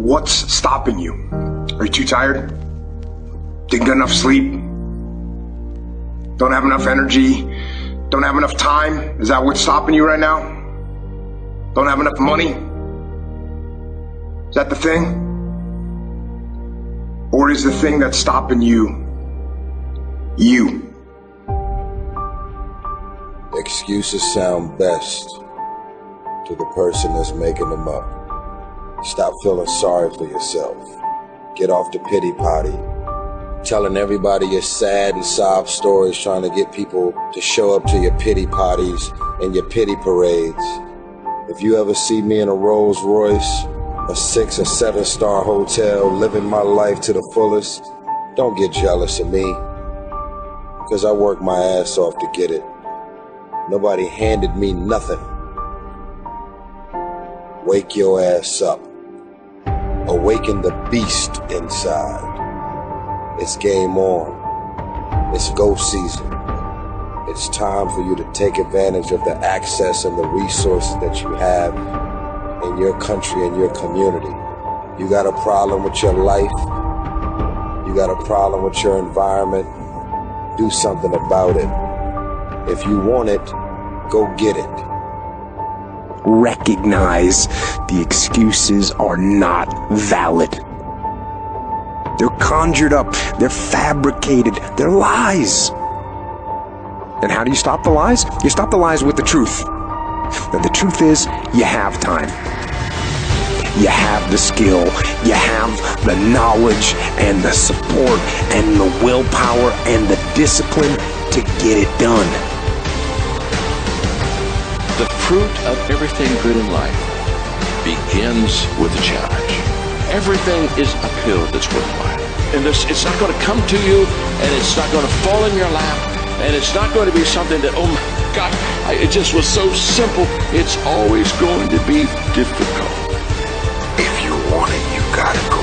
What's stopping you? Are you too tired? Didn't get enough sleep? Don't have enough energy? Don't have enough time? Is that what's stopping you right now? Don't have enough money? Is that the thing? Or is the thing that's stopping you you? Excuses sound best to the person that's making them up. Stop feeling sorry for yourself. Get off the pity potty. Telling everybody your sad and sob stories, trying to get people to show up to your pity potties and your pity parades. If you ever see me in a Rolls Royce, a six or seven star hotel, living my life to the fullest, don't get jealous of me. Cause I worked my ass off to get it. Nobody handed me nothing. Wake your ass up. Awaken the beast inside. It's game on. It's go season. It's time for you to take advantage of the access and the resources that you have in your country and your community. You got a problem with your life. You got a problem with your environment. Do something about it. If you want it, go get it recognize the excuses are not valid. They're conjured up, they're fabricated, they're lies. And how do you stop the lies? You stop the lies with the truth. And the truth is, you have time. You have the skill, you have the knowledge and the support and the willpower and the discipline to get it done fruit of everything good in life begins with a challenge. Everything is uphill that's worthwhile. And this, it's not going to come to you, and it's not going to fall in your lap, and it's not going to be something that, oh my God, I, it just was so simple. It's always going to be difficult. If you want it, you gotta go get it.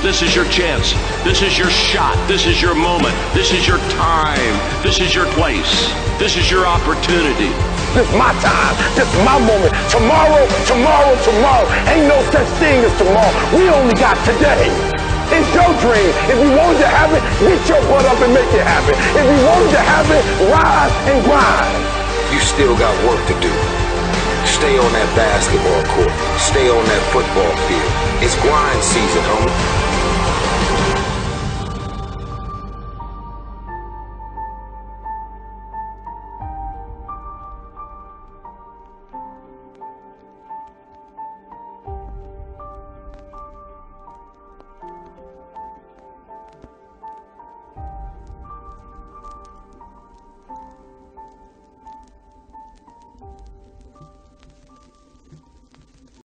This is your chance. This is your shot. This is your moment. This is your time. This is your place. This is your opportunity. This is my time. This is my moment. Tomorrow, tomorrow, tomorrow. Ain't no such thing as tomorrow. We only got today. It's your dream. If you wanted to have it, get your butt up and make it happen. If you wanted to have it, rise and grind. You still got work to do. Stay on that basketball court. Stay on that football field. It's grind season, homie.